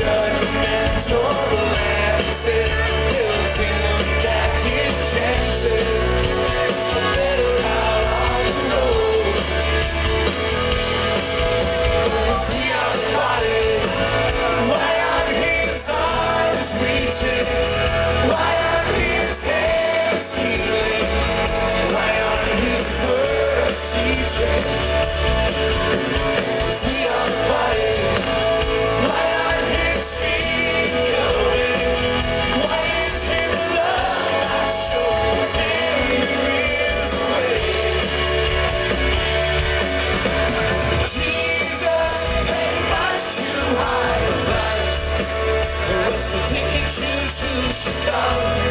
judgmental land. to Chicago.